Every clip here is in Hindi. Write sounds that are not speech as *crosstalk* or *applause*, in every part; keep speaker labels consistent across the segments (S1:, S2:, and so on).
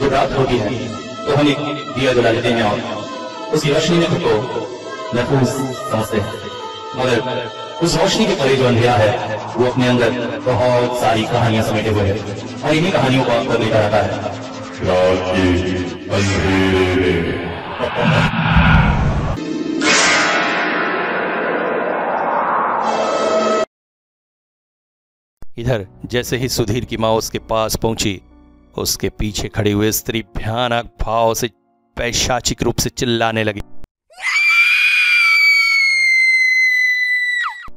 S1: जब रात होती है तो हम एक दिया जला लेते हैं और उसकी रोशनी में को महफूज समझते हैं। मगर उस रोशनी के परे जो अंधेरा है वो अपने अंदर बहुत सारी कहानियाँ समेटे हुए है। और इन्हीं कहानियों को आपको लेकर आता है
S2: इधर जैसे ही सुधीर की माँ उसके पास पहुँची, उसके पीछे खड़ी हुई स्त्री भयानक भाव से पैशाचिक रूप से चिल्लाने लगी।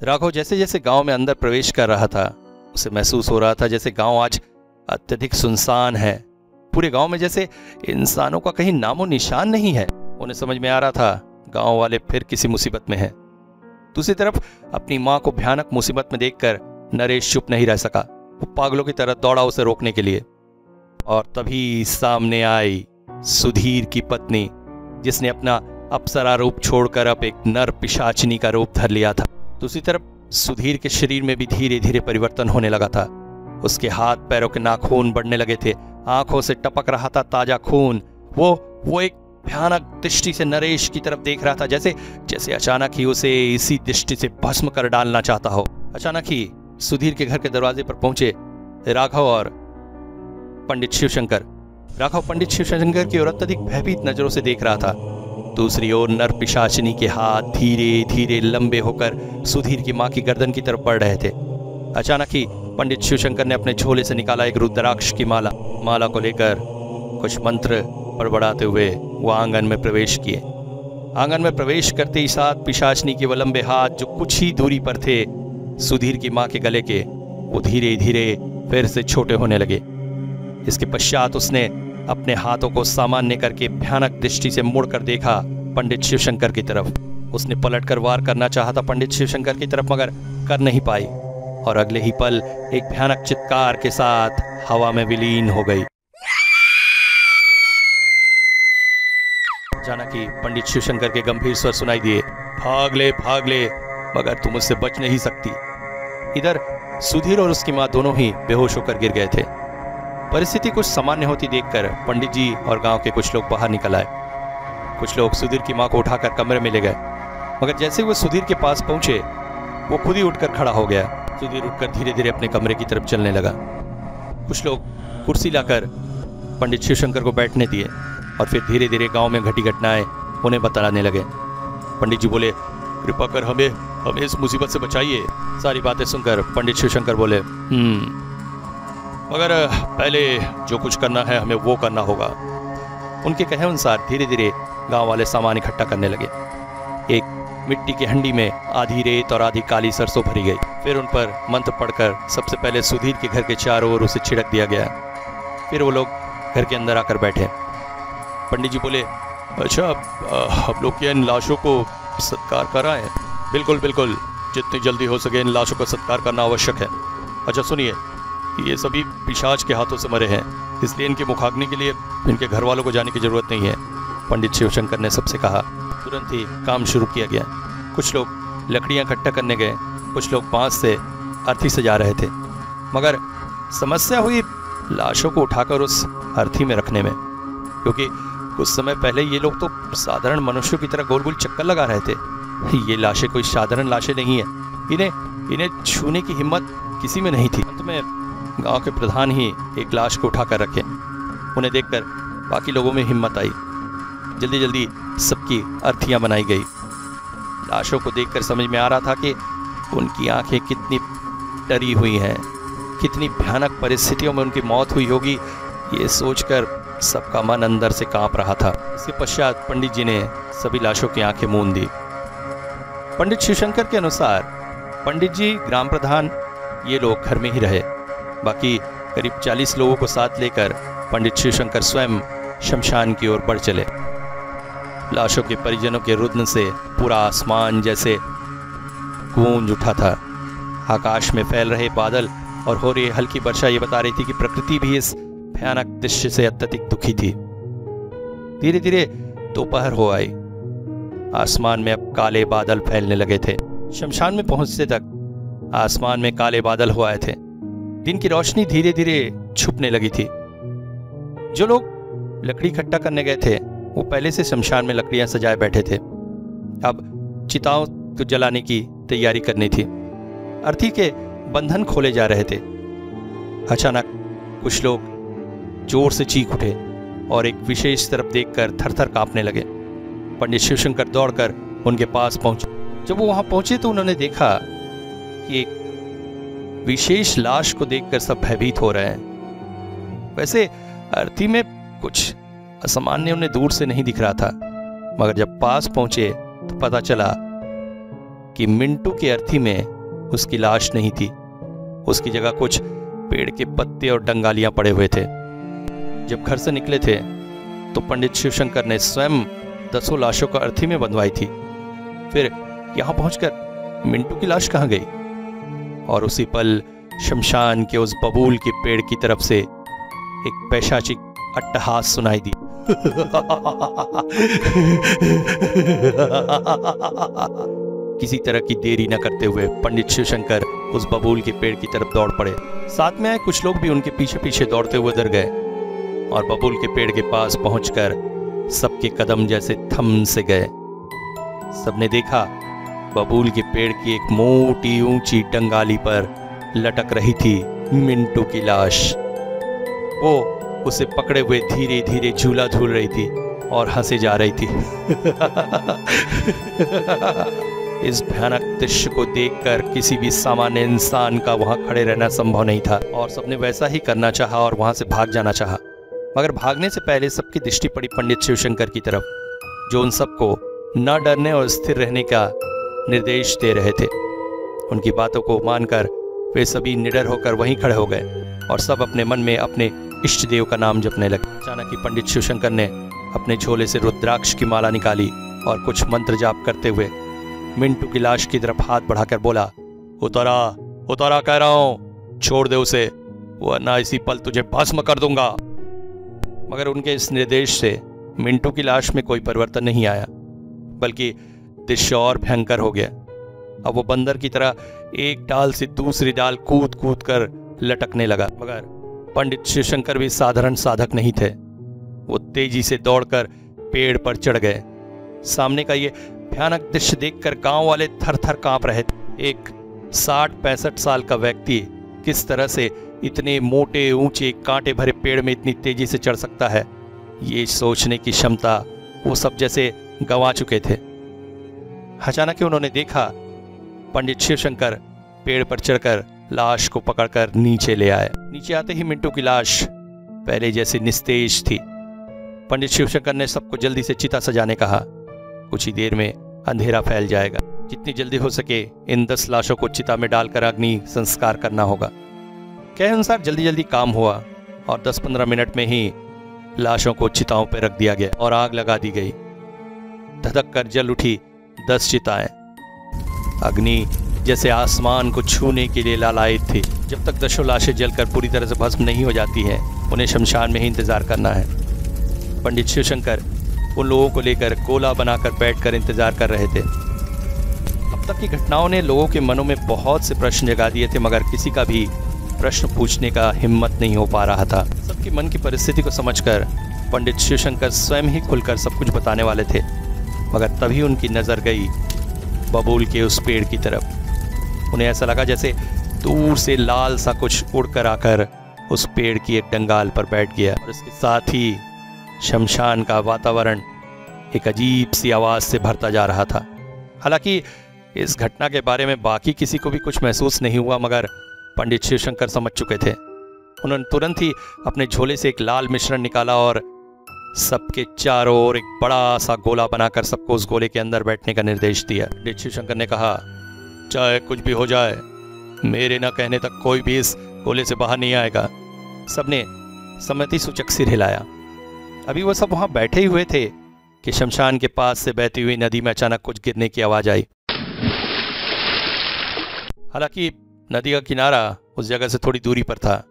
S2: राघव जैसे जैसे गाँव में अंदर प्रवेश कर रहा था, उसे महसूस हो रहा था जैसे गाँव आज अत्यधिक सुनसान है। पूरे गाँव में जैसे इंसानों का कहीं नामो निशान नहीं है, उन्हें समझ में आ रहा था गाँव वाले फिर किसी मुसीबत में हैं। दूसरी तरफ़ अपनी माँ को भयानक मुसीबत में देखकर नरेश चुप नहीं रह सका। वो पागलों की तरह दौड़ा उसे रोकने के लिए। और तभी सामने आई सुधीर की पत्नी, जिसने अपना अप्सरा रूप छोड़कर अब एक नर पिशाचनी का रूप धर लिया था। दूसरी तरफ़ सुधीर के शरीर में भी धीरे धीरे परिवर्तन होने लगा था। उसके हाथ पैरों के नाखून बढ़ने लगे थे। आँखों से टपक रहा था ताज़ा खून। वो वो एक भयानक दृष्टि से नरेश की तरफ़ देख रहा था, जैसे जैसे अचानक ही उसे इसी दृष्टि से भस्म कर डालना चाहता हो। अचानक ही सुधीर के घर के दरवाजे पर पहुँचे राघव और पंडित शिवशंकर। राघव पंडित शिवशंकर की ओर अत्यधिक भयभीत नज़रों से देख रहा था। दूसरी ओर नर पिशाचिनी के हाथ धीरे धीरे लंबे होकर सुधीर की माँ की गर्दन की तरफ़ बढ़ रहे थे। अचानक ही पंडित शिवशंकर ने अपने झोले से निकाला एक रुद्राक्ष की माला माला को लेकर कुछ मंत्र बड़बड़ाते हुए वो आँगन में प्रवेश किए। आँगन में प्रवेश करते ही साथ पिशाचनी के वो लंबे हाथ जो कुछ ही दूरी पर थे सुधीर की माँ के गले के वो धीरे धीरे फिर से छोटे होने लगे। इसके पश्चात उसने अपने हाथों को सामान्य करके भयानक दृष्टि से मुड़कर देखा पंडित शिवशंकर की तरफ़। उसने पलटकर वार करना चाहा था पंडित शिवशंकर की तरफ़, मगर कर नहीं पाई और अगले ही पल एक भयानक चित्कार के साथ हवा में विलीन हो गई। जाना कि पंडित शिवशंकर के गंभीर स्वर सुनाई दिए, भाग ले भाग ले, मगर तुम उससे बच नहीं सकती। इधर सुधीर और उसकी माँ दोनों ही बेहोश होकर गिर गए थे। परिस्थिति कुछ सामान्य होती देखकर पंडित जी और गाँव के कुछ लोग बाहर निकल आए। कुछ लोग सुधीर की माँ को उठाकर कमरे में ले गए। मगर जैसे वो सुधीर के पास पहुँचे, वो खुद ही उठकर खड़ा हो गया। सुधीर उठकर धीरे धीरे अपने कमरे की तरफ़ चलने लगा। कुछ लोग कुर्सी लाकर पंडित शिवशंकर को बैठने दिए और फिर धीरे धीरे गाँव में घटी घटनाएँ उन्हें बताने लगे। पंडित जी बोले, कृपा कर हमें हमें इस मुसीबत से बचाइए। सारी बातें सुनकर पंडित शिवशंकर बोले हम्म मगर पहले जो कुछ करना है हमें वो करना होगा। उनके कहे अनुसार धीरे धीरे गाँव वाले सामान इकट्ठा करने लगे। एक मिट्टी की हंडी में आधी रेत और आधी काली सरसों भरी गई। फिर उन पर मंत्र पढ़कर सबसे पहले सुधीर के घर के चारों ओर उसे छिड़क दिया गया। फिर वो लोग घर के अंदर आकर बैठे। पंडित जी बोले अच्छा हम लोग क्या इन लाशों को सत्कार कराएँ बिल्कुल बिल्कुल। जितनी जल्दी हो सके इन लाशों का सत्कार करना आवश्यक है। अच्छा सुनिए, ये सभी पिशाच के हाथों से मरे हैं, इसलिए इनके मुखाग्नि के लिए इनके घर वालों को जाने की ज़रूरत नहीं है, पंडित शिवशंकर ने सबसे कहा। तुरंत ही काम शुरू किया गया। कुछ लोग लकड़ियाँ इकट्ठा करने गए, कुछ लोग बाँस से अर्थी से जा रहे थे। मगर समस्या हुई लाशों को उठाकर उस अर्थी में रखने में, क्योंकि कुछ समय पहले ये लोग तो साधारण मनुष्यों की तरह गोल गोल चक्कर लगा रहे थे। ये लाशें कोई साधारण लाशें नहीं है। इन्हें इन्हें छूने की हिम्मत किसी में नहीं थी। अंत में गाँव के प्रधान ही एक लाश को उठाकर रखे। उन्हें देखकर बाकी लोगों में हिम्मत आई। जल्दी जल्दी सबकी अर्थियाँ बनाई गई। लाशों को देखकर समझ में आ रहा था कि उनकी आँखें कितनी डरी हुई हैं, कितनी भयानक परिस्थितियों में उनकी मौत हुई होगी, ये सोचकर सबका मन अंदर से काँप रहा था। इसके पश्चात पंडित जी ने सभी लाशों की आँखें मूंद दी। पंडित शिवशंकर के अनुसार पंडित जी, ग्राम प्रधान, ये लोग घर में ही रहे। बाकी करीब चालीस लोगों को साथ लेकर पंडित शिवशंकर स्वयं शमशान की ओर बढ़ चले। लाशों के परिजनों के रुद्न से पूरा आसमान जैसे गूंज उठा था। आकाश में फैल रहे बादल और हो रही हल्की वर्षा ये बता रही थी कि प्रकृति भी इस भयानक दृश्य से अत्यधिक दुखी थी। धीरे धीरे दोपहर हो आई। आसमान में अब काले बादल फैलने लगे थे। शमशान में पहुँचते तक आसमान में काले बादल हो आए थे। दिन की रोशनी धीरे धीरे छुपने लगी थी। जो लोग लकड़ी इकट्ठा करने गए थे, वो पहले से शमशान में लकड़ियाँ सजाए बैठे थे। अब चिताओं को जलाने की तैयारी करनी थी। अर्थी के बंधन खोले जा रहे थे। अचानक कुछ लोग ज़ोर से चीख उठे और एक विशेष तरफ़ देखकर थर थर कांपने लगे। पंडित शिवशंकर दौड़कर उनके पास पहुँचे। जब वो वहाँ पहुँचे तो उन्होंने देखा कि एक विशेष लाश को देखकर सब भयभीत हो रहे हैं। वैसे अर्थी में कुछ असामान्य उन्हें दूर से नहीं दिख रहा था, मगर जब पास पहुँचे तो पता चला कि मिंटू की अर्थी में उसकी लाश नहीं थी। उसकी जगह कुछ पेड़ के पत्ते और डंगालियाँ पड़े हुए थे। जब घर से निकले थे तो पंडित शिवशंकर ने स्वयं दसों लाशों को अर्थी में बंधवाई थी। फिर यहाँ पहुंचकर मिंटू की लाश कहाँ गई? और उसी पल शमशान के उस बबूल के पेड़ की तरफ़ से एक पैशाचिक अट्टहास सुनाई दी। किसी तरह की देरी न करते हुए पंडित शिवशंकर उस बबूल के पेड़ की तरफ़ दौड़ पड़े। साथ में आए कुछ लोग भी उनके पीछे पीछे दौड़ते हुए उधर गए और बबूल के पेड़ के पास पहुंचकर सबके कदम जैसे थम से गए। सबने देखा, बबूल के पेड़ की एक मोटी ऊँची डंगाली पर लटक रही थी मिंटू की लाश। वो उसे पकड़े हुए धीरे धीरे झूला झूल रही थी और हंसे जा रही थी। *laughs* इस भयानक दृश्य को देखकर किसी भी सामान्य इंसान का वहाँ खड़े रहना संभव नहीं था और सबने वैसा ही करना चाहा और वहाँ से भाग जाना चाहा। मगर भागने से पहले सबकी दृष्टि पड़ी पंडित शिवशंकर की तरफ़, जो उन सबको न डरने और स्थिर रहने का निर्देश दे रहे थे। उनकी बातों को मानकर वे सभी निडर होकर वहीं खड़े हो गए और सब अपने मन में अपने इष्ट देव का नाम जपने लगे। अचानक ही पंडित शिवशंकर ने अपने झोले से रुद्राक्ष की माला निकाली और कुछ मंत्र जाप करते हुए मिंटू की लाश की तरफ़ हाथ बढ़ाकर बोला, उतरा उतरा कह रहा हूँ, छोड़ दे उसे, वरना इसी पल तुझे भस्म कर दूँगा। मगर उनके इस निर्देश से मिंटू की लाश में कोई परिवर्तन नहीं आया, बल्कि दृश्य और भयंकर हो गया। अब वो बंदर की तरह एक डाल से दूसरी डाल कूद कूद कर लटकने लगा, मगर पंडित शिवशंकर भी साधारण साधक नहीं थे। वो तेज़ी से दौड़कर पेड़ पर चढ़ गए। सामने का ये भयानक दृश्य देखकर गाँव वाले थर थर काँप रहे थे। एक साठ पैंसठ साल का व्यक्ति किस तरह से इतने मोटे, ऊँचे, कांटे भरे पेड़ में इतनी तेज़ी से चढ़ सकता है। ये सोचने की क्षमता वो सब जैसे गंवा चुके थे। अचानक ही उन्होंने देखा, पंडित शिवशंकर पेड़ पर चढ़कर लाश को पकड़कर नीचे ले आए। नीचे आते ही मिंटू की लाश पहले जैसी निस्तेज थी। पंडित शिवशंकर ने सबको जल्दी से चिता सजाने कहा, कुछ ही देर में अंधेरा फैल जाएगा। जितनी जल्दी हो सके इन दस लाशों को चिता में डालकर अग्नि संस्कार करना होगा। कहे अनुसार जल्दी जल्दी काम हुआ और 10-15 मिनट में ही लाशों को चिताओं पर रख दिया गया और आग लगा दी गई। धधक कर जल उठी दस चिताएँ। अग्नि जैसे आसमान को छूने के लिए लालायित थी। जब तक दशों लाशें जलकर पूरी तरह से भस्म नहीं हो जाती हैं, उन्हें शमशान में ही इंतज़ार करना है। पंडित शिवशंकर उन लोगों को लेकर गोला बनाकर बैठकर इंतज़ार कर रहे थे। अब तक की घटनाओं ने लोगों के मनों में बहुत से प्रश्न जगा दिए थे, मगर किसी का भी प्रश्न पूछने का हिम्मत नहीं हो पा रहा था। सबके मन की परिस्थिति को समझकर पंडित शिवशंकर स्वयं ही खुलकर सब कुछ बताने वाले थे, मगर तभी उनकी नज़र गई बबूल के उस पेड़ की तरफ़। उन्हें ऐसा लगा जैसे दूर से लाल सा कुछ उड़कर आकर उस पेड़ की एक डंगाल पर बैठ गया और इसके साथ ही शमशान का वातावरण एक अजीब सी आवाज़ से भरता जा रहा था। हालाँकि इस घटना के बारे में बाकी किसी को भी कुछ महसूस नहीं हुआ, मगर पंडित शिवशंकर समझ चुके थे। उन्होंने तुरंत ही अपने झोले से एक लाल मिश्रण निकाला और सबके चारों ओर एक बड़ा सा गोला बनाकर सबको उस गोले के अंदर बैठने का निर्देश दिया। पंडित शिवशंकर ने कहा, चाहे कुछ भी हो जाए, मेरे न कहने तक कोई भी इस गोले से बाहर नहीं आएगा। सबने सम्मति सूचक सिर हिलाया। अभी वो सब वहाँ बैठे ही हुए थे कि शमशान के पास से बहती हुई नदी में अचानक कुछ गिरने की आवाज़ आई। हालाँकि नदी का किनारा उस जगह से थोड़ी दूरी पर था।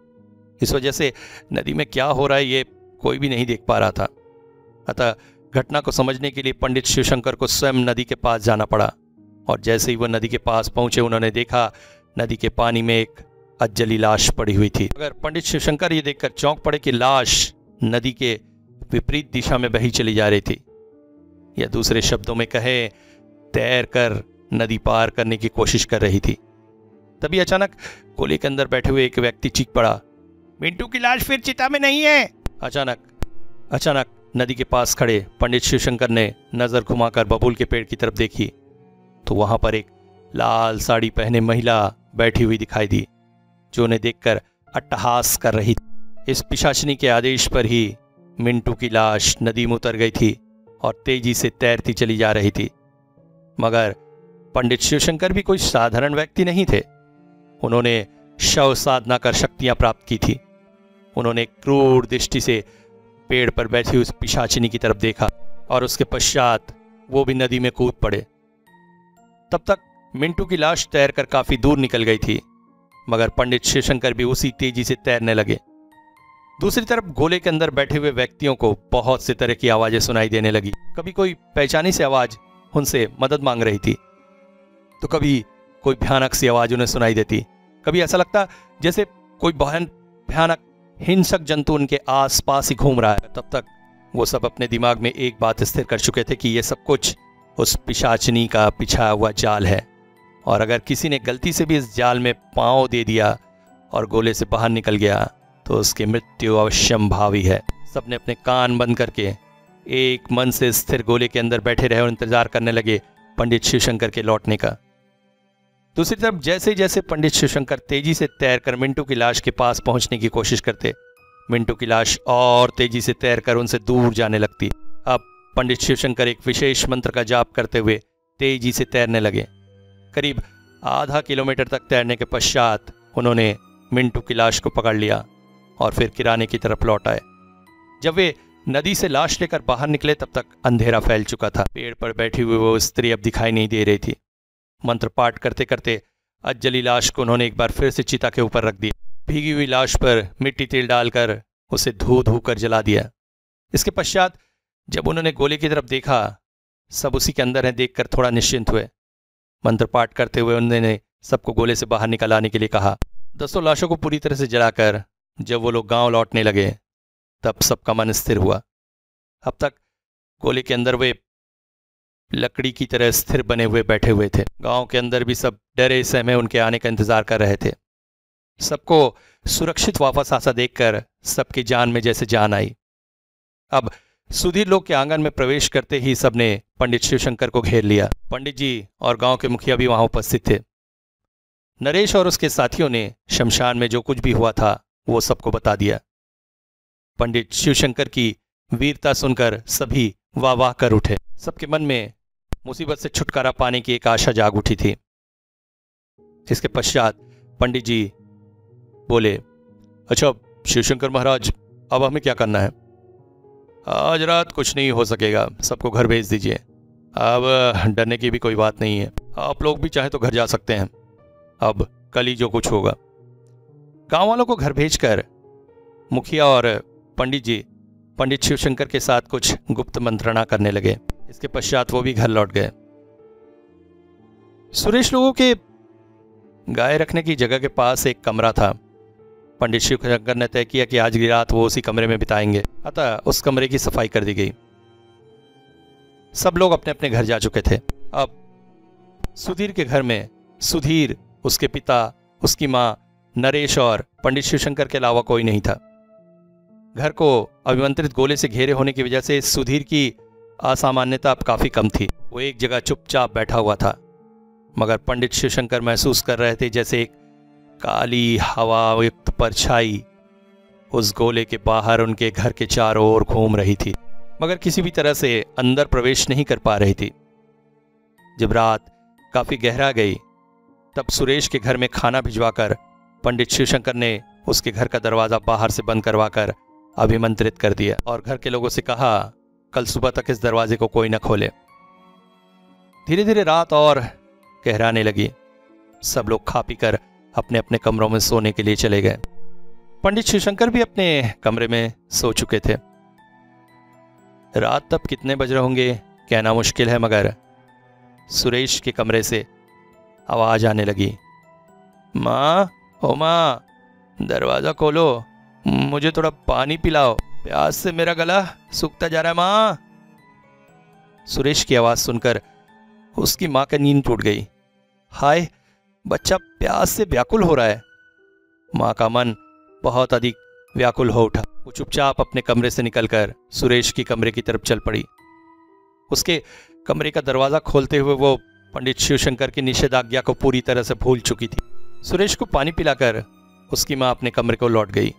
S2: इस वजह से नदी में क्या हो रहा है ये कोई भी नहीं देख पा रहा था। अतः घटना को समझने के लिए पंडित शिवशंकर को स्वयं नदी के पास जाना पड़ा और जैसे ही वह नदी के पास पहुँचे, उन्होंने देखा नदी के पानी में एक अज्जली लाश पड़ी हुई थी। अगर पंडित शिवशंकर ये देखकर चौंक पड़े कि लाश नदी के विपरीत दिशा में बही चली जा रही थी। या दूसरे शब्दों में कहे तैर कर नदी पार करने की कोशिश कर रही थी। तभी अचानक कोले के अंदर बैठे हुए एक व्यक्ति चीख पड़ा। मिंटू की लाश फिर चिता में नहीं है। अचानक अचानक नदी के पास खड़े पंडित शिवशंकर ने नज़र घुमाकर बबूल के पेड़ की तरफ़ देखी। तो वहाँ पर एक लाल साड़ी पहने महिला बैठी हुई दिखाई दी जो उन्हें देखकर अट्टहास कर रही थी। इस पिशाचनी के आदेश पर ही मिंटू की लाश नदी में उतर गई थी और तेज़ी से तैरती चली जा रही थी। मगर पंडित शिवशंकर भी कोई साधारण व्यक्ति नहीं थे। उन्होंने शव साधना कर शक्तियाँ प्राप्त की थी। उन्होंने क्रूर दृष्टि से पेड़ पर बैठी उस पिशाचिनी की तरफ़ देखा और उसके पश्चात वो भी नदी में कूद पड़े। तब तक मिंटू की लाश तैरकर काफ़ी दूर निकल गई थी, मगर पंडित शिवशंकर भी उसी तेज़ी से तैरने लगे। दूसरी तरफ़ गोले के अंदर बैठे हुए व्यक्तियों को बहुत से तरह की आवाज़ें सुनाई देने लगी। कभी कोई पहचानी से आवाज़ उनसे मदद मांग रही थी तो कभी कोई भयानक सी आवाज़ उन्हें सुनाई देती। कभी ऐसा लगता जैसे कोई बहन भयानक, हिंसक जंतु उनके आसपास ही घूम रहा है। तब तक वो सब अपने दिमाग में एक बात स्थिर कर चुके थे कि ये सब कुछ उस पिशाचनी का पिछा हुआ जाल है। और अगर किसी ने गलती से भी इस जाल में पाँव दे दिया और गोले से बाहर निकल गया तो उसकी मृत्यु अवश्यम भावी है सबने अपने कान बंद करके एक मन से स्थिर गोले के अंदर बैठे रहे और इंतज़ार करने लगे पंडित शिवशंकर के लौटने का। दूसरी तरफ़ जैसे जैसे पंडित शिवशंकर तेज़ी से तैरकर मिंटू की लाश के पास पहुँचने की कोशिश करते, मिंटू की लाश और तेज़ी से तैरकर उनसे दूर जाने लगती। अब पंडित शिवशंकर एक विशेष मंत्र का जाप करते हुए तेज़ी से तैरने लगे। करीब आधा किलोमीटर तक तैरने के पश्चात उन्होंने मिंटू की लाश को पकड़ लिया और फिर किराने की तरफ़ लौट आए। जब वे नदी से लाश लेकर बाहर निकले, तब तक अंधेरा फैल चुका था। पेड़ पर बैठी हुई वो स्त्री अब दिखाई नहीं दे रही थी। मंत्र पाठ करते करते अज्जली लाश को उन्होंने एक बार फिर से चिता के ऊपर रख दिया। भीगी हुई लाश पर मिट्टी तेल डालकर उसे धो धो कर जला दिया। इसके पश्चात जब उन्होंने गोले की तरफ़ देखा, सब उसी के अंदर है देखकर थोड़ा निश्चिंत हुए। मंत्र पाठ करते हुए उन्होंने सबको गोले से बाहर निकल आने के लिए कहा, दसों लाशों को पूरी तरह से जलाकर जब वो लोग गाँव लौटने लगे, तब सबका मन स्थिर हुआ। अब तक गोले के अंदर वे लकड़ी की तरह स्थिर बने हुए बैठे हुए थे। गाँव के अंदर भी सब डरे सहमे उनके आने का इंतज़ार कर रहे थे। सबको सुरक्षित वापस आसा देखकर सबकी जान में जैसे जान आई। अब सुधीर लोग के आँगन में प्रवेश करते ही सबने पंडित शिवशंकर को घेर लिया। पंडित जी और गाँव के मुखिया भी वहाँ उपस्थित थे। नरेश और उसके साथियों ने शमशान में जो कुछ भी हुआ था, वो सबको बता दिया। पंडित शिवशंकर की वीरता सुनकर सभी वाह वाह कर उठे। सबके मन में मुसीबत से छुटकारा पाने की एक आशा जाग उठी थी। इसके पश्चात पंडित जी बोले अच्छा शिवशंकर महाराज, अब हमें क्या करना है? आज रात कुछ नहीं हो सकेगा, सबको घर भेज दीजिए। अब, डरने की भी कोई बात नहीं है। आप लोग भी चाहे तो घर जा सकते हैं। अब कल ही जो कुछ होगा। गाँव वालों को घर भेजकर मुखिया और पंडित जी, पंडित शिवशंकर के साथ कुछ गुप्त मंत्रणा करने लगे। इसके पश्चात वो भी घर लौट गए। सुरेश लोगों के गाय रखने की जगह के पास एक कमरा था। पंडित शिवशंकर ने तय किया कि आज की रात वो उसी कमरे में बिताएँगे। अतः उस कमरे की सफ़ाई कर दी गई। सब लोग अपने अपने घर जा चुके थे। अब सुधीर के घर में सुधीर, उसके पिता, उसकी माँ, नरेश और पंडित शिवशंकर के अलावा कोई नहीं था। घर को अभिमंत्रित गोले से घेरे होने की वजह से सुधीर की असामान्यता अब काफ़ी कम थी। वो एक जगह चुपचाप बैठा हुआ था, मगर पंडित शिवशंकर महसूस कर रहे थे जैसे एक काली हवा युक्त परछाई उस गोले के बाहर उनके घर के चारों ओर घूम रही थी, मगर किसी भी तरह से अंदर प्रवेश नहीं कर पा रही थी। जब रात काफ़ी गहरा गई, तब सुरेश के घर में खाना भिजवाकर पंडित शिवशंकर ने उसके घर का दरवाज़ा बाहर से बंद करवाकर अभिमंत्रित कर दिया और घर के लोगों से कहा कल सुबह तक इस दरवाजे को कोई न खोले। धीरे धीरे रात और गहराने लगी। सब लोग खा पी कर अपने अपने कमरों में सोने के लिए चले गए। पंडित शिवशंकर भी अपने कमरे में सो चुके थे। रात तब कितने बज रहे होंगे, कहना मुश्किल है मगर सुरेश के कमरे से आवाज़ आने लगी। माँ, ओ माँ, दरवाज़ा खोलो, मुझे थोड़ा पानी पिलाओ। प्यास से मेरा गला सूखता जा रहा है, माँ। सुरेश की आवाज़ सुनकर उसकी माँ का नींद टूट गई। हाय, बच्चा प्यास से व्याकुल हो रहा है। माँ का मन बहुत अधिक व्याकुल हो उठा। वो चुपचाप अपने कमरे से निकलकर सुरेश की कमरे की तरफ़ चल पड़ी। उसके कमरे का दरवाज़ा खोलते हुए वो पंडित शिवशंकर की निषेधाज्ञा को पूरी तरह से भूल चुकी थी। सुरेश को पानी पिलाकर उसकी माँ अपने कमरे को लौट गई।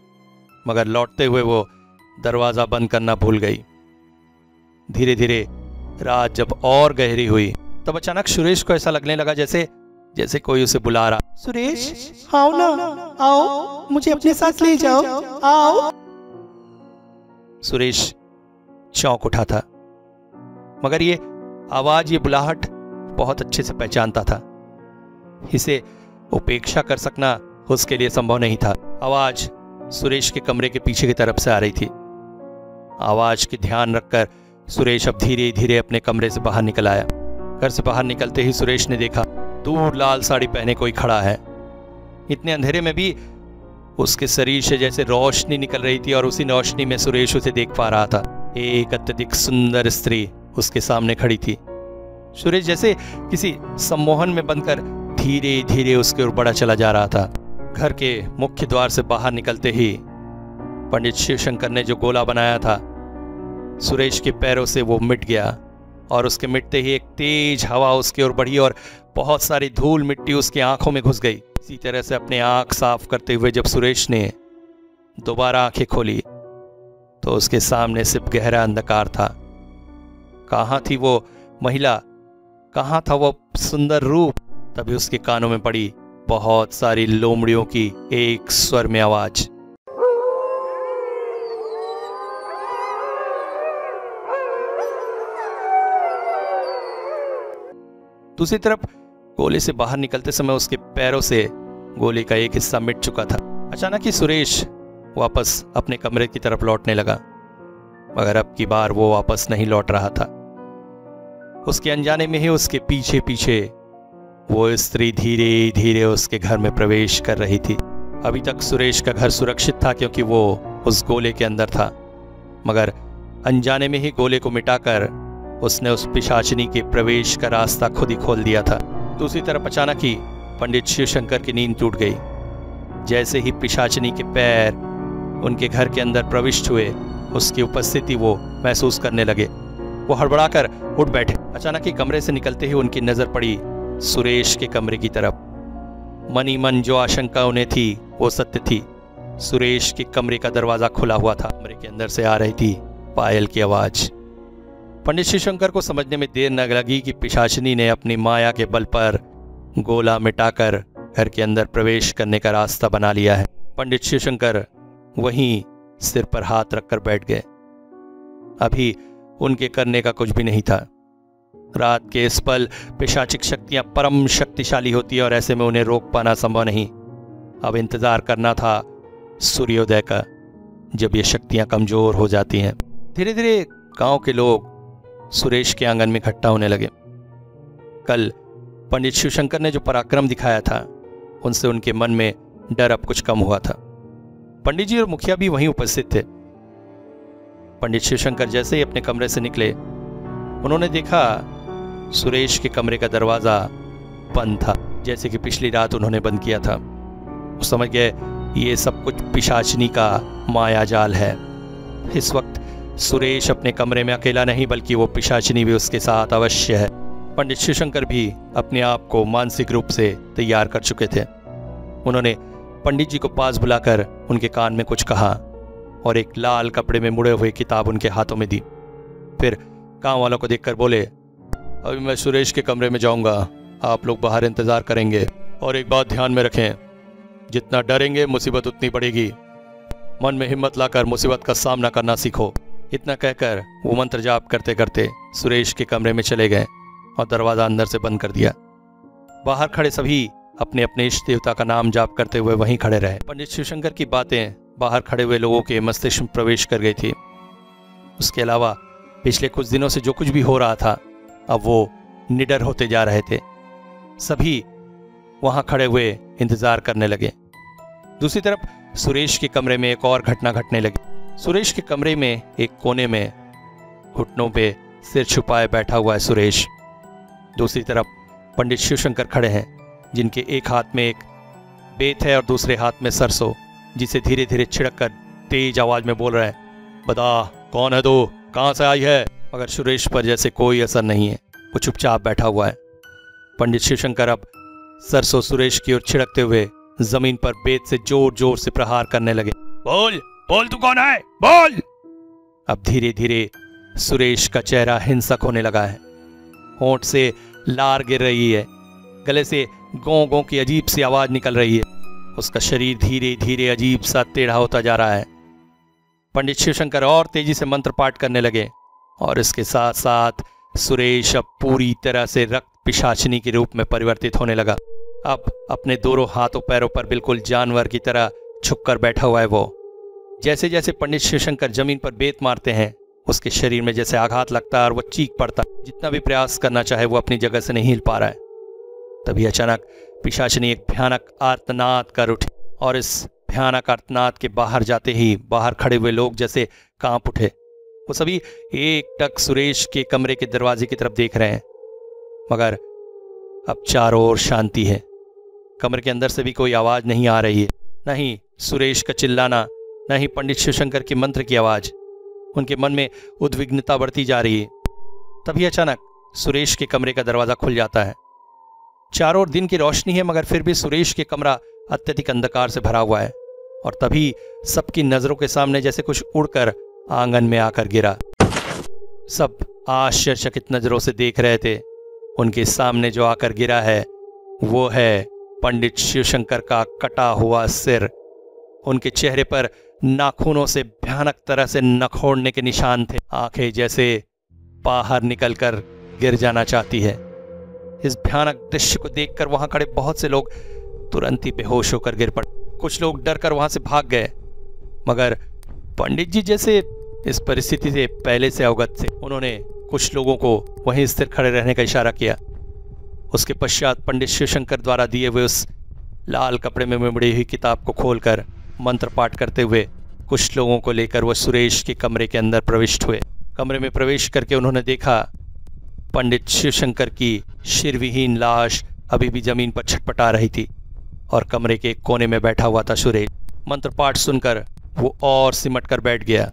S2: मगर लौटते हुए वो दरवाज़ा बंद करना भूल गई। धीरे धीरे रात जब और गहरी हुई तब अचानक सुरेश को ऐसा लगने लगा जैसे जैसे कोई उसे बुला रहा।
S3: सुरेश आओ ना आओ मुझे अपने साथ ले जाओ। आओ।
S2: सुरेश चौंक उठा था। मगर ये आवाज़ ये बुलाहट बहुत अच्छे से पहचानता था। इसे उपेक्षा कर सकना उसके लिए संभव नहीं था। आवाज़ सुरेश के कमरे के पीछे की तरफ़ से आ रही थी। आवाज़ की ध्यान रखकर सुरेश अब धीरे धीरे अपने कमरे से बाहर निकल आया। घर से बाहर निकलते ही सुरेश ने देखा, दूर लाल साड़ी पहने कोई खड़ा है। इतने अंधेरे में भी उसके शरीर से जैसे रोशनी निकल रही थी और उसी रोशनी में सुरेश उसे देख पा रहा था। एक अत्यधिक सुंदर स्त्री उसके सामने खड़ी थी। सुरेश जैसे किसी सम्मोहन में बनकर धीरे धीरे उसके ओर बढ़ा चला जा रहा था। घर के मुख्य द्वार से बाहर निकलते ही पंडित शिवशंकर ने जो गोला बनाया था, सुरेश के पैरों से वो मिट गया और उसके मिटते ही एक तेज हवा उसकी ओर बढ़ी और बहुत सारी धूल मिट्टी उसकी आँखों में घुस गई। इसी तरह से अपने आँख साफ़ करते हुए जब सुरेश ने दोबारा आँखें खोली तो उसके सामने सिर्फ़ गहरा अंधकार था। कहाँ थी वो महिला? कहाँ था वो सुंदर रूप? तभी उसके कानों में पड़ी बहुत सारी लोमड़ियों की एक स्वर में आवाज़। दूसरी तरफ़, गोले से बाहर निकलते समय उसके पैरों से गोले का एक हिस्सा मिट चुका था। अचानक ही सुरेश वापस अपने कमरे की तरफ़ लौटने लगा, मगर अब की बार वो वापस नहीं लौट रहा था। उसके अनजाने में ही उसके पीछे पीछे वो स्त्री धीरे धीरे उसके घर में प्रवेश कर रही थी। अभी तक सुरेश का घर सुरक्षित था क्योंकि वो उस गोले के अंदर था, मगर अनजाने में ही गोले को मिटाकर उसने उस पिशाचिनी के प्रवेश का रास्ता खुद ही खोल दिया था। दूसरी तरफ़ अचानक ही पंडित शिवशंकर की नींद टूट गई। जैसे ही पिशाचिनी के पैर उनके घर के अंदर प्रविष्ट हुए, उसकी उपस्थिति वो महसूस करने लगे। वो हड़बड़ाकर उठ बैठे। अचानक ही कमरे से निकलते ही उनकी नज़र पड़ी सुरेश के कमरे की तरफ़। मनी मन जो आशंका उन्हें थी, वो सत्य थी। सुरेश के कमरे का दरवाज़ा खुला हुआ था। कमरे के अंदर से आ रही थी पायल की आवाज़। पंडित शिवशंकर को समझने में देर न लगी कि पिशाचिनी ने अपनी माया के बल पर गोला मिटाकर घर के अंदर प्रवेश करने का रास्ता बना लिया है। पंडित शिवशंकर वहीं सिर पर हाथ रखकर बैठ गए। अभी उनके करने का कुछ भी नहीं था। रात के इस पल पिशाचिक शक्तियाँ परम शक्तिशाली होती है और ऐसे में उन्हें रोक पाना संभव नहीं। अब इंतज़ार करना था सूर्योदय का, जब ये शक्तियाँ कमज़ोर हो जाती हैं। धीरे धीरे गाँव के लोग सुरेश के आँगन में इकट्ठा होने लगे। कल पंडित शिवशंकर ने जो पराक्रम दिखाया था, उनसे उनके मन में डर अब कुछ कम हुआ था। पंडित जी और मुखिया भी वहीं उपस्थित थे। पंडित शिवशंकर जैसे ही अपने कमरे से निकले, उन्होंने देखा सुरेश के कमरे का दरवाज़ा बंद था, जैसे कि पिछली रात उन्होंने बंद किया था। वो समझ गए ये सब कुछ पिशाचनी का माया जाल है। इस वक्त सुरेश अपने कमरे में अकेला नहीं, बल्कि वो पिशाचिनी भी उसके साथ अवश्य है। पंडित शिवशंकर भी अपने आप को मानसिक रूप से तैयार कर चुके थे। उन्होंने पंडित जी को पास बुलाकर उनके कान में कुछ कहा और एक लाल कपड़े में मुड़े हुए किताब उनके हाथों में दी। फिर गाँव वालों को देखकर बोले, अभी मैं सुरेश के कमरे में जाऊँगा। आप लोग बाहर इंतज़ार करेंगे और एक बात ध्यान में रखें, जितना डरेंगे, मुसीबत उतनी बढ़ेगी। मन में हिम्मत लाकर मुसीबत का सामना करना सीखो। इतना कहकर वो मंत्र जाप करते करते सुरेश के कमरे में चले गए और दरवाज़ा अंदर से बंद कर दिया। बाहर खड़े सभी अपने अपने इष्ट देवता का नाम जाप करते हुए वहीं खड़े रहे। पंडित शिवशंकर की बातें बाहर खड़े हुए लोगों के मस्तिष्क में प्रवेश कर गई थी। उसके अलावा पिछले कुछ दिनों से जो कुछ भी हो रहा था, अब वो निडर होते जा रहे थे। सभी वहाँ खड़े हुए इंतज़ार करने लगे। दूसरी तरफ़ सुरेश के कमरे में एक और घटना घटने लगी। सुरेश के कमरे में, एक कोने में, घुटनों पे सिर छुपाए बैठा हुआ है सुरेश। दूसरी तरफ़ पंडित शिवशंकर खड़े हैं, जिनके एक हाथ में एक बेत है और दूसरे हाथ में सरसों, जिसे धीरे धीरे छिड़क कर तेज आवाज़ में बोल रहे हैं, बता, कौन है तू? कहाँ से आई है? मगर सुरेश पर जैसे कोई असर नहीं है, वो चुपचाप बैठा हुआ है। पंडित शिवशंकर अब सरसों सुरेश की ओर छिड़कते हुए ज़मीन पर बेत से ज़ोर ज़ोर से प्रहार करने लगे। बोल बोल, तू कौन है? बोल! अब धीरे धीरे सुरेश का चेहरा हिंसक होने लगा है। होंठ से लार गिर रही है। गले से गो गो की अजीब सी आवाज़ निकल रही है। उसका शरीर धीरे धीरे अजीब सा टेढ़ा होता जा रहा है। पंडित शिवशंकर और तेज़ी से मंत्र पाठ करने लगे और इसके साथ साथ सुरेश अब पूरी तरह से रक्त पिशाचनी के रूप में परिवर्तित होने लगा। अब अपने दोनों हाथों पैरों पर बिल्कुल जानवर की तरह छुपकर बैठा हुआ है वो। जैसे जैसे पंडित शिवशंकर ज़मीन पर बेत मारते हैं, उसके शरीर में जैसे आघात लगता है और वह चीख पड़ता है। जितना भी प्रयास करना चाहे वो अपनी जगह से नहीं हिल पा रहा है। तभी अचानक पिशाचनी एक भयानक आर्तनाद कर उठी और इस भयानक आर्तनाद के बाहर जाते ही बाहर खड़े हुए लोग जैसे काँप उठे। वो सभी एक टक सुरेश के कमरे के दरवाजे की तरफ़ देख रहे हैं। मगर अब चारों ओर शांति है। कमरे के अंदर से भी कोई आवाज़ नहीं आ रही है। न ही सुरेश का चिल्लाना न ही पंडित शिवशंकर की मंत्र की आवाज़। उनके मन में उद्विग्नता बढ़ती जा रही है। तभी अचानक सुरेश के कमरे का दरवाज़ा खुल जाता है। चारों ओर दिन की रोशनी है, मगर फिर भी सुरेश के कमरा अत्यधिक अंधकार से भरा हुआ है और तभी सबकी नज़रों के सामने जैसे कुछ उड़कर आँगन में आकर गिरा। सब आश्चर्यचकित नज़रों से देख रहे थे। उनके सामने जो आकर गिरा है, वो है पंडित शिवशंकर का कटा हुआ सिर। उनके चेहरे पर नाखूनों से भयानक तरह से नखोड़ने के निशान थे। आँखें जैसे बाहर निकलकर गिर जाना चाहती है। इस भयानक दृश्य को देखकर वहाँ खड़े बहुत से लोग तुरंत ही बेहोश होकर गिर पड़े। कुछ लोग डर कर वहाँ से भाग गए। मगर पंडित जी जैसे इस परिस्थिति से पहले से अवगत थे। उन्होंने कुछ लोगों को वहीं स्थिर खड़े रहने का इशारा किया। उसके पश्चात पंडित शिवशंकर द्वारा दिए हुए उस लाल कपड़े में मिमड़ी हुई किताब को खोलकर मंत्र पाठ करते हुए कुछ लोगों को लेकर वह सुरेश के कमरे के अंदर प्रविष्ट हुए। कमरे में प्रवेश करके उन्होंने देखा, पंडित शिवशंकर की शिरविहीन लाश अभी भी ज़मीन पर छटपटा रही थी और कमरे के कोने में बैठा हुआ था सुरेश। मंत्र पाठ सुनकर वो और सिमट कर बैठ गया।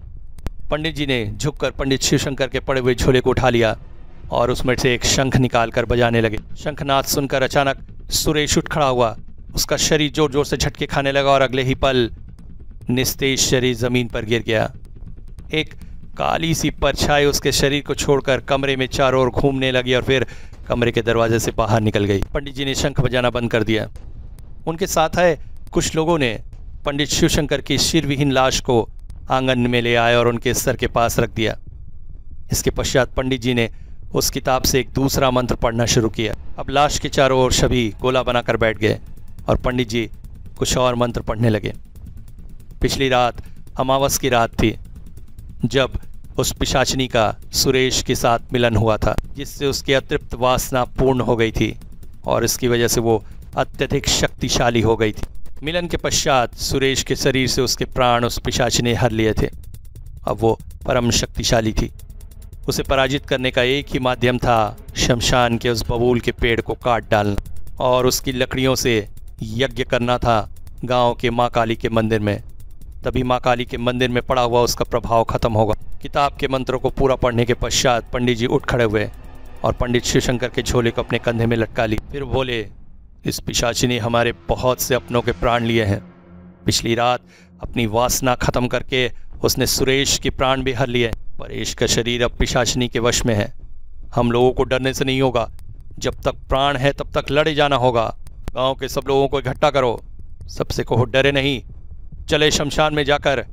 S2: पंडित जी ने झुककर पंडित शिवशंकर के पड़े हुए झोले को उठा लिया और उसमें से एक शंख निकाल कर बजाने लगे। शंखनाथ सुनकर अचानक सुरेश उठ खड़ा हुआ। उसका शरीर ज़ोर ज़ोर से झटके खाने लगा और अगले ही पल निस्तेज शरीर ज़मीन पर गिर गया। एक काली सी परछाई उसके शरीर को छोड़कर कमरे में चारों ओर घूमने लगी और फिर कमरे के दरवाजे से बाहर निकल गई। पंडित जी ने शंख बजाना बंद कर दिया। उनके साथ आए कुछ लोगों ने। पंडित शिवशंकर की शिरविहीन लाश को आँगन में ले आए और उनके सर के पास रख दिया। इसके पश्चात पंडित जी ने उस किताब से एक दूसरा मंत्र पढ़ना शुरू किया। अब लाश के चारों ओर सभी गोला बनाकर बैठ गए। और पंडित जी कुछ और मंत्र पढ़ने लगे। पिछली रात, अमावस की रात थी, जब उस पिशाचनी का सुरेश के साथ मिलन हुआ था, जिससे उसकी अतृप्त वासना पूर्ण हो गई थी और इसकी वजह से वो अत्यधिक शक्तिशाली हो गई थी। मिलन के पश्चात सुरेश के शरीर से उसके प्राण उस पिशाचनी ने हर लिए थे। अब वो परम शक्तिशाली थी। उसे पराजित करने का एक ही माध्यम था, शमशान के उस बबूल के पेड़ को काट डालना और उसकी लकड़ियों से यज्ञ करना था गाँव के माँ काली के मंदिर में। तभी माँ काली के मंदिर में पड़ा हुआ उसका प्रभाव खत्म होगा। किताब के मंत्रों को पूरा पढ़ने के पश्चात पंडित जी उठ खड़े हुए और पंडित शिवशंकर के झोले को अपने कंधे में लटका ली फिर बोले, इस पिशाची ने हमारे बहुत से अपनों के प्राण लिए हैं। पिछली रात अपनी वासना खत्म करके उसने सुरेश के प्राण भी हर लिए परेश का शरीर अब पिशाचनी के वश में है। हम लोगों को डरने से नहीं होगा। जब तक प्राण है तब तक लड़े जाना होगा। गाँव के सब लोगों को इकट्ठा करो। सबसे कहो, डरे नहीं। चले शमशान में जाकर।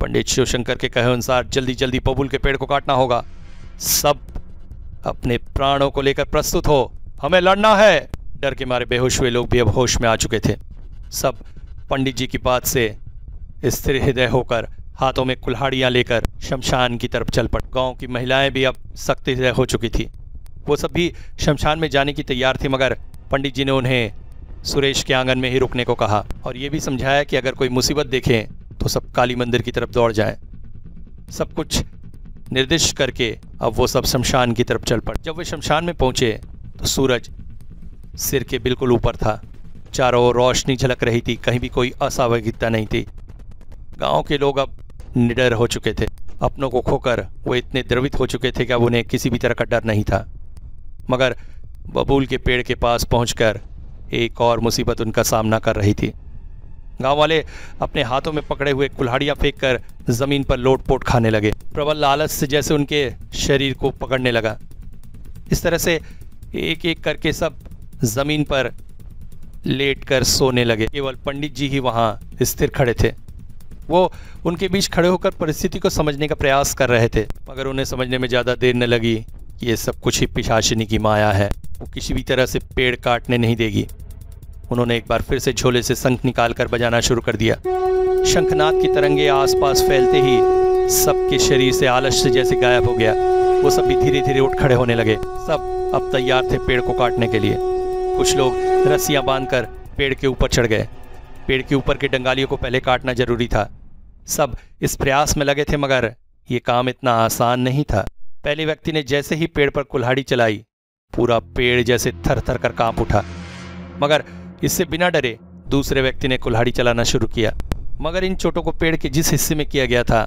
S2: पंडित शिवशंकर के कहे अनुसार जल्दी जल्दी बबुल के पेड़ को काटना होगा। सब अपने प्राणों को लेकर प्रस्तुत हो। हमें लड़ना है। डर के मारे बेहोश हुए लोग भी अब होश में आ चुके थे। सब पंडित जी की बात से स्थिर हृदय होकर हाथों में कुल्हाड़ियाँ लेकर शमशान की तरफ़ चल पड़। गाँव की महिलाएँ भी अब सख्त हृदय हो चुकी थी। वो सब भी शमशान में जाने की तैयार थी, मगर पंडित जी ने उन्हें सुरेश के आँगन में ही रुकने को कहा और ये भी समझाया कि अगर कोई मुसीबत देखें तो सब काली मंदिर की तरफ़ दौड़ जाएँ। सब कुछ निर्दिष्ट करके अब वो सब शमशान की तरफ़ चल पड़े। जब वे शमशान में पहुँचे तो सूरज सिर के बिल्कुल ऊपर था। चारों ओर रोशनी झलक रही थी, कहीं भी कोई असावगिकता नहीं थी। गाँव के लोग अब निडर हो चुके थे। अपनों को खोकर वो इतने द्रवित हो चुके थे कि अब उन्हें किसी भी तरह का डर नहीं था। मगर बबूल के पेड़ के पास पहुंचकर एक और मुसीबत उनका सामना कर रही थी। गाँव वाले अपने हाथों में पकड़े हुए कुल्हाड़ियाँ फेंक कर ज़मीन पर लोटपोट खाने लगे। प्रबल लालच से जैसे उनके शरीर को पकड़ने लगा। इस तरह से एक एक करके सब ज़मीन पर लेट कर सोने लगे। केवल पंडित जी ही वहाँ स्थिर खड़े थे। वो उनके बीच खड़े होकर परिस्थिति को समझने का प्रयास कर रहे थे, मगर उन्हें समझने में ज़्यादा देर न लगी। ये सब कुछ ही पिशाचिनी की माया है। वो किसी भी तरह से पेड़ काटने नहीं देगी। उन्होंने एक बार फिर से झोले से शंख निकालकर बजाना शुरू कर दिया। शंखनाद की तरंगे आसपास फैलते ही सबके शरीर से आलस्य जैसे गायब हो गया। वो सब भी धीरे धीरे उठ खड़े होने लगे। सब अब तैयार थे पेड़ को काटने के लिए। कुछ लोग रस्सियाँ बांधकर पेड़ के ऊपर चढ़ गए। पेड़ के ऊपर के डंगालियों को पहले काटना ज़रूरी था। सब इस प्रयास में लगे थे मगर ये काम इतना आसान नहीं था। पहले व्यक्ति ने जैसे ही पेड़ पर कुल्हाड़ी चलाई, पूरा पेड़ जैसे थर थर कर काँप उठा। मगर इससे बिना डरे दूसरे व्यक्ति ने कुल्हाड़ी चलाना शुरू किया। मगर इन चोटों को पेड़ के जिस हिस्से में किया गया था,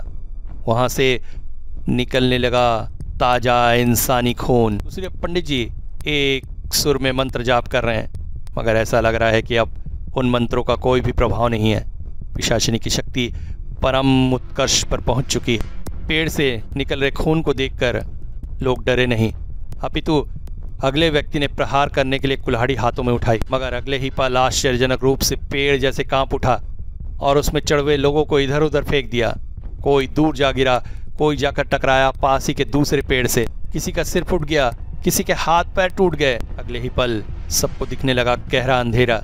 S2: वहाँ से निकलने लगा ताज़ा इंसानी खून। दूसरे पंडित जी एक सुर में मंत्र जाप कर रहे हैं। मगर ऐसा लग रहा है कि अब उन मंत्रों का कोई भी प्रभाव नहीं है। पिशाचिनी की शक्ति परम उत्कर्ष पर पहुँच चुकी है। पेड़ से निकल रहे खून को देखकर लोग डरे नहीं। अपितु, अगले व्यक्ति ने प्रहार करने के लिए कुल्हाड़ी हाथों में उठाई, मगर अगले ही पल आश्चर्यजनक रूप से पेड़ जैसे काँप उठा और उसमें चढ़वे लोगों को इधर उधर फेंक दिया। कोई दूर जा गिरा, कोई जाकर टकराया पास ही के दूसरे पेड़ से। किसी का सिर फूट गया, किसी के हाथ पैर टूट गए। अगले ही पल सबको दिखने लगा गहरा अंधेरा।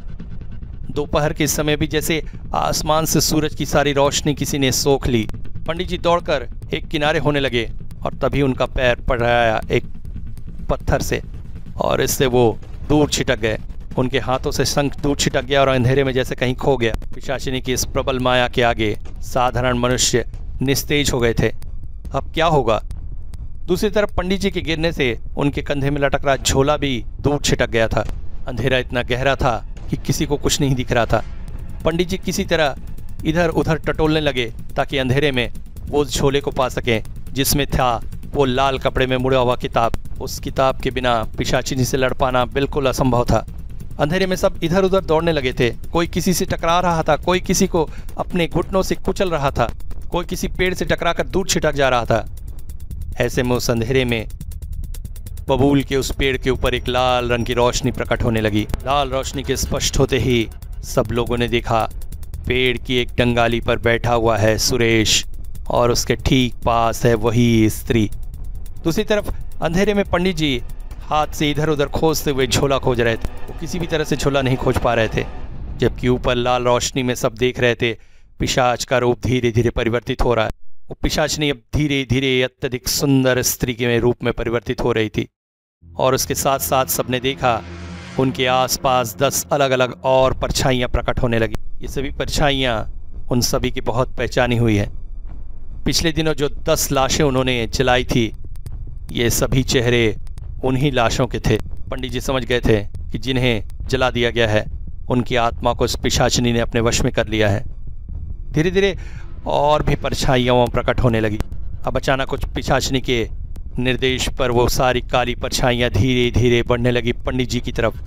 S2: दोपहर के समय भी जैसे आसमान से सूरज की सारी रोशनी किसी ने सोख ली। पंडित जी दौड़कर एक किनारे होने लगे और तभी उनका पैर पड़ रहा एक पत्थर से और इससे वो दूर छिटक गए। उनके हाथों से शंख दूर छिटक गया और अंधेरे में जैसे कहीं खो गया। पिशाचिनी की इस प्रबल माया के आगे साधारण मनुष्य निस्तेज हो गए थे। अब क्या होगा? दूसरी तरफ़ पंडित जी के गिरने से उनके कंधे में लटक रहा झोला भी दूर छिटक गया था। अंधेरा इतना गहरा था कि किसी को कुछ नहीं दिख रहा था। पंडित जी किसी तरह इधर उधर टटोलने लगे ताकि अंधेरे में वो उस झोले को पा सकें, जिसमें था वो लाल कपड़े में मुड़ा हुआ किताब। उस किताब के बिना पिशाचिनी से लड़ पाना बिल्कुल असंभव था। अंधेरे में सब इधर उधर दौड़ने लगे थे। कोई किसी से टकरा रहा था, कोई किसी को अपने घुटनों से कुचल रहा था, कोई किसी पेड़ से टकराकर दूर छिटक जा रहा था। ऐसे में उस अंधेरे में बबूल के उस पेड़ के ऊपर एक लाल रंग की रोशनी प्रकट होने लगी। लाल रोशनी के स्पष्ट होते ही सब लोगों ने देखा पेड़ की एक डंगाली पर बैठा हुआ है सुरेश, और उसके ठीक पास है वही स्त्री। दूसरी तरफ़ अंधेरे में पंडित जी हाथ से इधर उधर खोजते हुए झोला खोज रहे थे। वो किसी भी तरह से झोला नहीं खोज पा रहे थे, जबकि ऊपर लाल रोशनी में सब देख रहे थे, पिशाच का रूप धीरे धीरे परिवर्तित हो रहा है। वो पिशाचनी अब धीरे धीरे अत्यधिक सुंदर स्त्री के रूप में परिवर्तित हो रही थी, और उसके साथ साथ सबने देखा उनके आसपास दस अलग अलग और परछाइयाँ प्रकट होने लगी। ये सभी परछाइयाँ उन सभी की बहुत पहचानी हुई है। पिछले दिनों जो दस लाशें उन्होंने जलाई थी, ये सभी चेहरे उन्हीं लाशों के थे। पंडित जी समझ गए थे कि जिन्हें जला दिया गया है, उनकी आत्मा को इस पिशाचनी ने अपने वश में कर लिया है। धीरे धीरे और भी परछाइयाँ प्रकट होने लगी। अब अचानक कुछ पिशाचनी के निर्देश पर वो सारी काली परछाइयाँ धीरे धीरे बढ़ने लगी पंडित जी की तरफ़।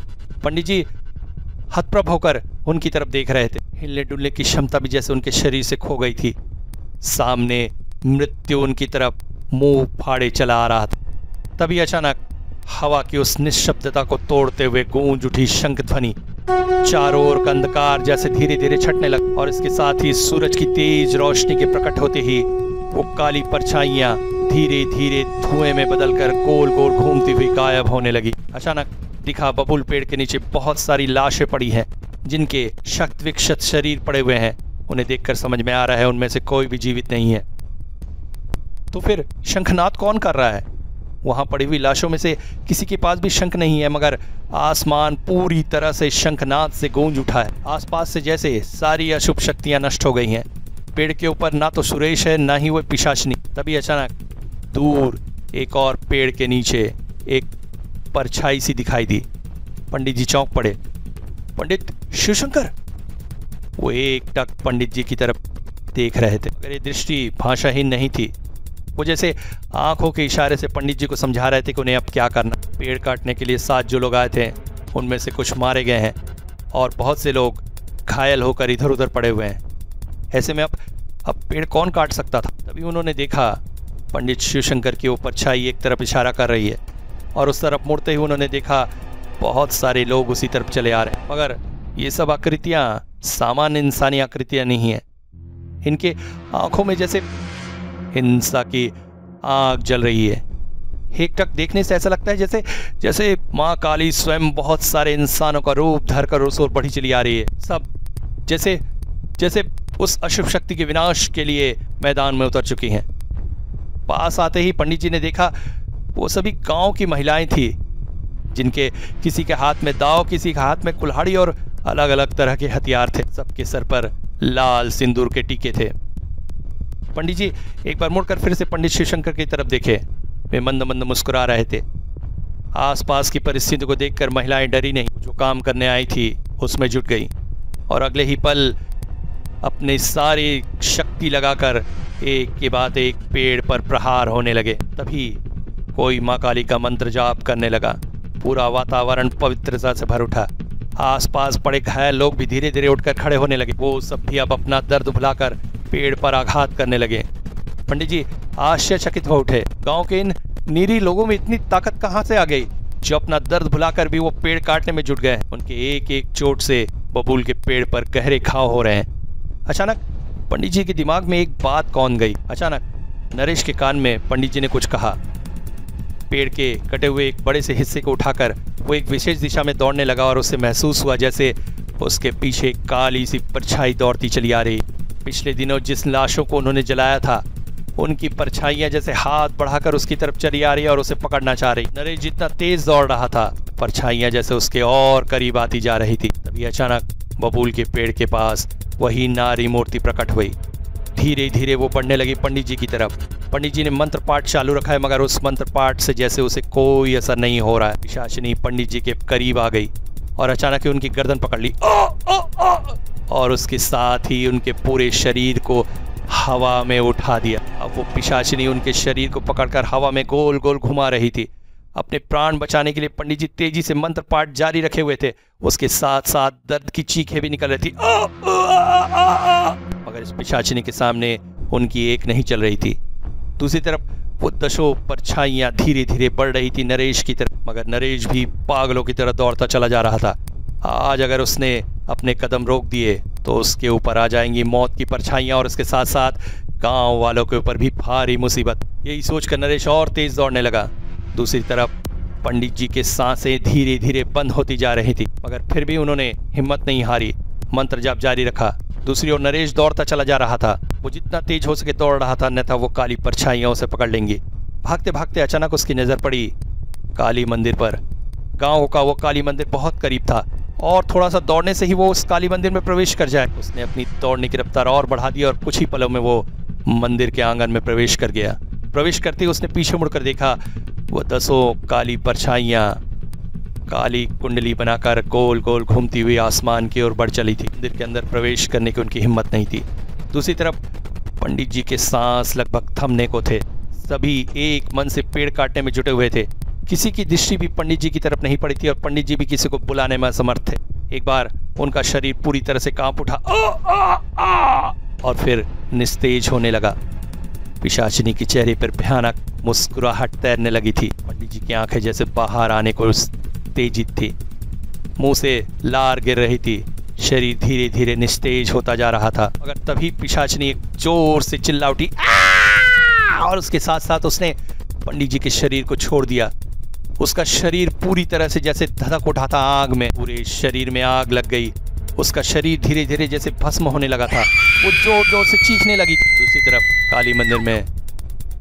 S2: पंडित जी हतप्रभ होकर उनकी तरफ़ देख रहे थे। हिलने डुलने की क्षमता भी जैसे उनके शरीर से खो गई थी। सामने मृत्यु उनकी तरफ़ मुँह फाड़े चला आ रहा था। तभी अचानक हवा की उस निश्शब्दता को तोड़ते हुए गूंज उठी शंख ध्वनि। चारों ओर अंधकार जैसे धीरे धीरे छटने लगा और इसके साथ ही सूरज की तेज रोशनी के प्रकट होते ही वो काली परछाइयाँ धीरे धीरे धुएँ में बदलकर गोल गोल घूमती हुई गायब होने लगी। अचानक दिखा बबुल पेड़ के नीचे बहुत सारी लाशें पड़ी हैं, जिनके शक्त विक्षत शरीर पड़े हुए हैं। उन्हें देखकर समझ में आ रहा है उनमें से कोई भी जीवित नहीं है। तो फिर शंखनाद कौन कर रहा है? वहाँ पड़ी हुई लाशों में से किसी के पास भी शंख नहीं है, मगर आसमान पूरी तरह से शंखनाद से गूंज उठा है। आसपास से जैसे सारी अशुभ शक्तियाँ नष्ट हो गई हैं। पेड़ के ऊपर ना तो सुरेश है, ना ही वो पिशाचनी। तभी अचानक दूर एक और पेड़ के नीचे एक परछाई सी दिखाई दी। पंडित जी चौंक पड़े। पंडित शिवशंकर? वो एक टक पंडित जी की तरफ़ देख रहे थे। मगर ये दृष्टि भाषाहीन नहीं थी। वो जैसे आँखों के इशारे से पंडित जी को समझा रहे थे कि उन्हें अब क्या करना। पेड़ काटने के लिए सात जो लोग आए थे, उनमें से कुछ मारे गए हैं और बहुत से लोग घायल होकर इधर उधर पड़े हुए हैं। ऐसे में अब अब पेड़ कौन काट सकता था? तभी उन्होंने देखा, पंडित शिवशंकर की ऊपर छाई एक तरफ़ इशारा कर रही है और उस तरफ़ मुड़ते ही उन्होंने देखा, बहुत सारे लोग उसी तरफ़ चले आ रहे हैं। मगर ये सब आकृतियाँ, सामान्य इंसानी आकृतियाँ नहीं हैं। इनके आँखों में जैसे हिंसा की आग जल रही है। एक टक देखने से ऐसा लगता है जैसे जैसे माँ काली स्वयं बहुत सारे इंसानों का रूप धर कर उस ओर बढ़ी चली आ रही है। सब जैसे जैसे उस अशुभ शक्ति के विनाश के लिए मैदान में उतर चुकी हैं। पास आते ही पंडित जी ने देखा, वो सभी गाँव की महिलाएँ थी, जिनके किसी के हाथ में दाव, किसी के हाथ में कुल्हाड़ी और अलग अलग तरह के हथियार थे। सबके सर पर लाल सिंदूर के टीके थे। पंडित जी एक बार मुड़कर फिर से पंडित शिवशंकर की तरफ़ देखे। वे मंद मंद मुस्कुरा रहे थे। आसपास की परिस्थिति को देखकर महिलाएँ डरी नहीं। जो काम करने आई थी, उसमें जुट गई। और अगले ही पल अपनी सारी शक्ति लगाकर एक के बाद एक पेड़ पर प्रहार होने लगे। तभी कोई माँ काली का मंत्र जाप करने लगा। पूरा वातावरण पवित्रता से भर उठा। आसपास पड़े घायल लोग भी धीरे धीरे उठकर खड़े होने लगे। वो सब भी अब अपना दर्द भुलाकर पेड़ पर आघात करने लगे। पंडित जी, आश्चर्यचकित हो उठे। गाँव के इन नीरी लोगों में इतनी ताकत कहाँ से आ गई? जो अपना दर्द भुलाकर भी वो पेड़ काटने में जुट गए। उनके एक एक चोट से बबूल के पेड़ पर गहरे घाव हो रहे हैं। अचानक पंडित जी के दिमाग में एक बात कौन गई? अचानक नरेश के कान में पंडित जी ने कुछ कहा। पेड़ के कटे हुए एक बड़े से हिस्से को उठाकर वो एक विशेष दिशा में दौड़ने लगा और उसे महसूस हुआ जैसे उसके पीछे काली सी परछाई दौड़ती चली आ रही। पिछले दिनों जिस लाशों को उन्होंने जलाया था, उनकी परछाइयाँ जैसे हाथ बढ़ाकर उसकी तरफ़ चली आ रही और उसे पकड़ना चाह रही। नरेश जितना तेज दौड़ रहा था, परछाइयाँ जैसे उसके और करीब आती जा रही थी। तभी अचानक बबूल के पेड़ के पास वही नारी मूर्ति प्रकट हुई। धीरे धीरे वो बढ़ने लगी पंडित जी की तरफ़। पंडित जी ने मंत्र पाठ चालू रखा है मगर उस मंत्र पाठ से जैसे उसे कोई असर नहीं हो रहा है। पिशाचिनी पंडित जी के करीब आ गई और अचानक ही उनकी गर्दन पकड़ ली। आ, आ, आ, और उसके साथ ही उनके पूरे शरीर को हवा में उठा दिया। अब वो पिशाचिनी उनके शरीर को पकड़कर हवा में गोल गोल घुमा रही थी। अपने प्राण बचाने के लिए पंडित जी तेज़ी से मंत्र पाठ जारी रखे हुए थे। उसके साथ साथ दर्द की चीखें भी निकल रही थी। मगर इस पिशाचिनी के सामने उनकी एक नहीं चल रही थी। दूसरी तरफ़ वो दशों परछाइयाँ धीरे धीरे बढ़ रही थी नरेश की तरफ़। मगर नरेश भी पागलों की तरह दौड़ता चला जा रहा था। आज अगर उसने अपने कदम रोक दिए तो उसके ऊपर आ जाएँगी मौत की परछाइयाँ और उसके साथ साथ गाँव वालों के ऊपर भी भारी मुसीबत। यही सोचकर नरेश और तेज दौड़ने लगा। दूसरी तरफ़ पंडित जी के साँसें धीरे धीरे बंद होती जा रही थी, मगर फिर भी उन्होंने हिम्मत नहीं हारी। मंत्र जाप जारी रखा। दूसरी ओर नरेश दौड़ता चला जा रहा था। वो जितना तेज हो सके दौड़ रहा था अन्यथा वो काली परछाइयाँ उसे पकड़ लेंगी। भागते भागते अचानक उसकी नज़र पड़ी काली मंदिर पर। गाँव का वो काली मंदिर बहुत करीब था, और थोड़ा सा दौड़ने से ही वो उस काली मंदिर में प्रवेश कर जाए। उसने अपनी दौड़ने की रफ्तार और बढ़ा दी और कुछ ही पलों में वो मंदिर के आँगन में प्रवेश कर गया। प्रवेश करते ही उसने पीछे मुड़कर देखा वो दसों काली परछाइयाँ काली कुंडली बनाकर गोल गोल घूमती हुई आसमान की ओर बढ़ चली थी। मंदिर के अंदर प्रवेश करने की उनकी हिम्मत नहीं थी। दूसरी तरफ़ पंडित जी के सांस लगभग थमने को थे। सभी एक मन से पेड़ काटने में जुटे हुए थे। किसी की दृष्टि भी पंडित जी की तरफ़ नहीं पड़ी थी और पंडित जी भी किसी को बुलाने में असमर्थ थे। एक बार उनका शरीर पूरी तरह से काँप उठा। आ, आ, आ, और फिर निस्तेज होने लगा। पिशाचिनी के चेहरे पर भयानक मुस्कुराहट तैरने लगी थी। पंडित जी की आँखें जैसे बाहर आने को तेज़ी थी। मुँह से लार गिर रही थी। शरीर धीरे धीरे निस्तेज होता जा रहा था। मगर तभी पिशाचनी एक ज़ोर से चिल्ला उठी और उसके साथ साथ उसने पंडित जी के शरीर को छोड़ दिया। उसका शरीर पूरी तरह से जैसे धधक उठा था आग में। पूरे शरीर में आग लग गई। उसका शरीर धीरे धीरे जैसे भस्म होने लगा था। वो ज़ोर ज़ोर से चीखने लगी थी। दूसरी तरफ़ काली मंदिर में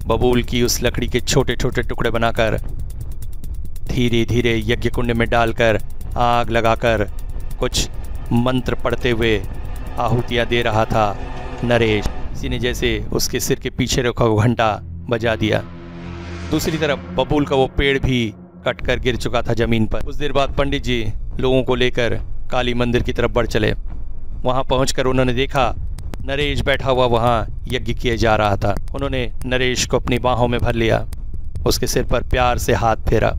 S2: बबूल की उस लकड़ी के छोटे छोटे टुकड़े बनाकर धीरे धीरे यज्ञ कुंड में डालकर, आग लगाकर, कुछ मंत्र पढ़ते हुए आहुतियाँ दे रहा था। नरेश ने जैसे उसके सिर के पीछे रखा हुआ घंटा बजा दिया। दूसरी तरफ़ बबूल का वो पेड़ भी कट कर गिर चुका था ज़मीन पर। कुछ देर बाद पंडित जी लोगों को लेकर काली मंदिर की तरफ़ बढ़ चले। वहाँ पहुंचकर उन्होंने देखा नरेश बैठा हुआ वहाँ यज्ञ किए जा रहा था। उन्होंने नरेश को अपनी बाहों में भर लिया। उसके सिर पर प्यार से हाथ फेरा।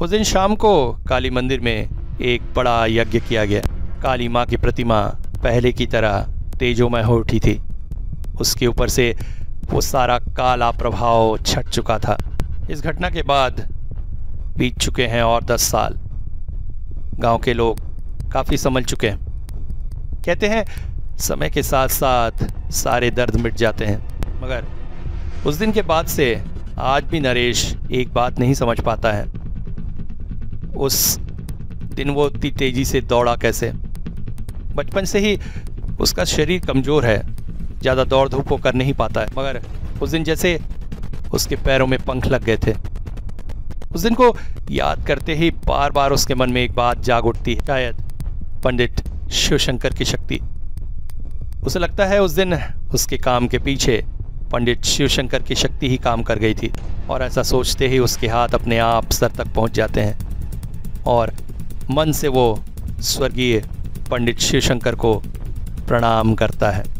S2: उस दिन शाम को काली मंदिर में एक बड़ा यज्ञ किया गया। काली माँ की प्रतिमा पहले की तरह तेजोमय हो उठी थी। उसके ऊपर से वो सारा काला प्रभाव छट चुका था। इस घटना के बाद बीत चुके हैं और दस साल। गाँव के लोग काफ़ी संभल चुके हैं। कहते हैं समय के साथ साथ सारे दर्द मिट जाते हैं। मगर उस दिन के बाद से आज भी नरेश एक बात नहीं समझ पाता है। उस दिन वो इतनी तेज़ी से दौड़ा कैसे? बचपन से ही उसका शरीर कमज़ोर है। ज़्यादा दौड़ धूप वो कर नहीं पाता है। मगर उस दिन जैसे उसके पैरों में पंख लग गए थे। उस दिन को याद करते ही बार बार उसके मन में एक बात जाग उठती है। शायद पंडित शिवशंकर की शक्ति। उसे लगता है उस दिन उसके काम के पीछे पंडित शिवशंकर की शक्ति ही काम कर गई थी और ऐसा सोचते ही उसके हाथ अपने आप सर तक पहुँच जाते हैं और मन से वो स्वर्गीय पंडित शिवशंकर को प्रणाम करता है।